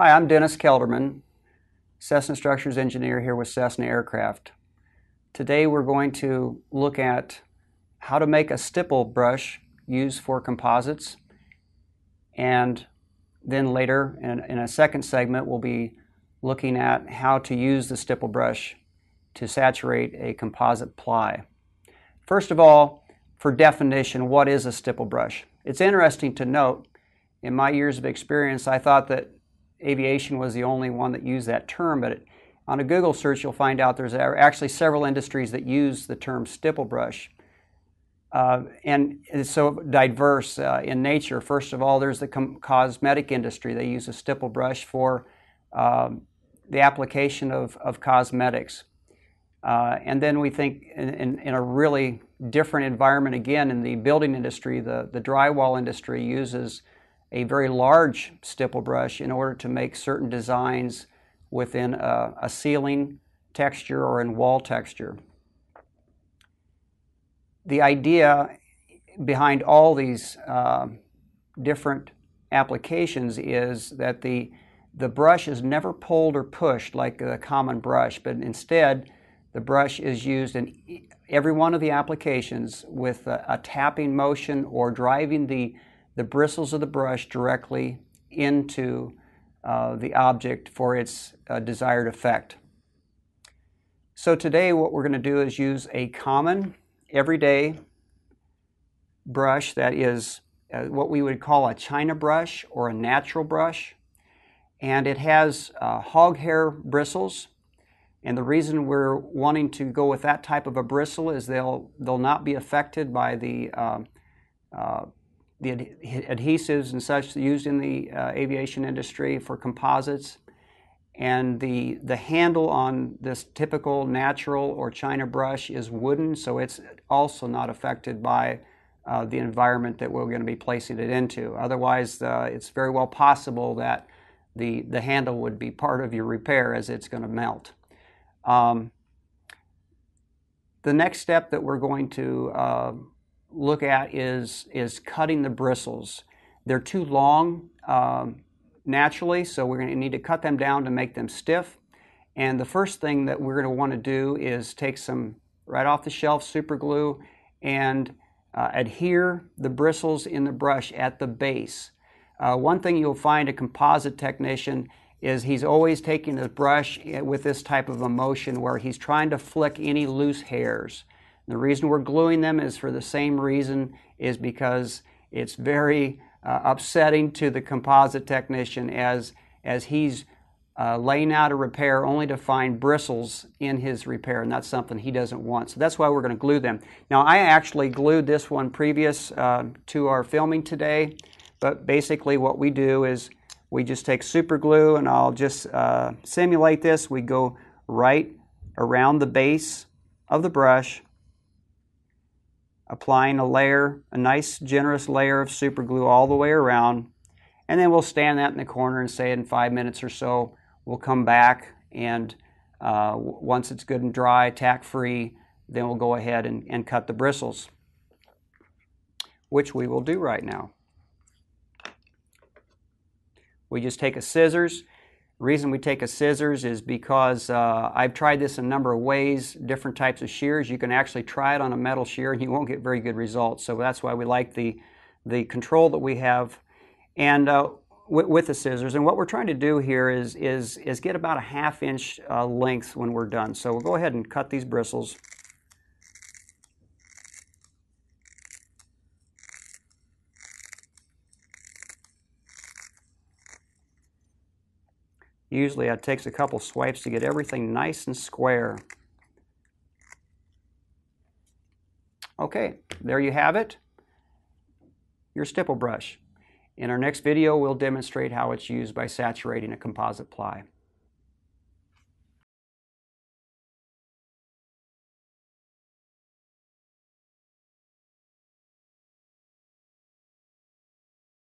Hi, I'm Dennis Kelderman, Cessna Structures Engineer here with Cessna Aircraft. Today we're going to look at how to make a stipple brush used for composites and then later in, in a second segment we'll be looking at how to use the stipple brush to saturate a composite ply. First of all, for definition, what is a stipple brush? It's interesting to note, in my years of experience, I thought that aviation was the only one that used that term, but it, on a Google search, you'll find out there's actually several industries that use the term stipple brush. Uh, and it's so diverse uh, in nature. First of all, there's the com- cosmetic industry. They use a stipple brush for um, the application of, of cosmetics. Uh, and then we think in, in, in, a really different environment again in the building industry, the, the drywall industry uses a very large stipple brush in order to make certain designs within a, a ceiling texture or in wall texture. The idea behind all these uh, different applications is that the, the brush is never pulled or pushed like a common brush, but instead the brush is used in every one of the applications with a, a tapping motion or driving the the bristles of the brush directly into uh, the object for its uh, desired effect. So today what we're going to do is use a common, everyday brush that is uh, what we would call a china brush or a natural brush. And it has uh, hog hair bristles. And the reason we're wanting to go with that type of a bristle is they'll, they'll not be affected by the uh, uh, the adhesives and such used in the uh, aviation industry for composites. And the, the handle on this typical natural or china brush is wooden, so it's also not affected by uh, the environment that we're going to be placing it into. Otherwise, uh, it's very well possible that the, the handle would be part of your repair as it's going to melt. Um, the next step that we're going to uh, look at is, is cutting the bristles. They're too long um, naturally, so we're going to need to cut them down to make them stiff. And the first thing that we're going to want to do is take some right off the shelf super glue and uh, adhere the bristles in the brush at the base. Uh, one thing you'll find a composite technician is he's always taking his brush eh, with this type of a motion where he's trying to flick any loose hairs. The reason we're gluing them is for the same reason, is because it's very uh, upsetting to the composite technician as, as he's uh, laying out a repair only to find bristles in his repair, and that's something he doesn't want. So that's why we're going to glue them. Now, I actually glued this one previous uh, to our filming today, but basically what we do is we just take super glue, and I'll just uh, simulate this. We go right around the base of the brush applying a layer, a nice generous layer of super glue all the way around. And then we'll stand that in the corner and say in five minutes or so, we'll come back and uh, once it's good and dry, tack free, then we'll go ahead and, and cut the bristles, which we will do right now. We just take a scissors reason we take a scissors is because uh, I've tried this a number of ways, different types of shears. You can actually try it on a metal shear and you won't get very good results. So that's why we like the, the control that we have and uh, with, with, the scissors. And what we're trying to do here is, is, is get about a half inch uh, length when we're done. So we'll go ahead and cut these bristles. Usually it takes a couple swipes to get everything nice and square. Okay, there you have it, your stipple brush. In our next video, we'll demonstrate how it's used by saturating a composite ply.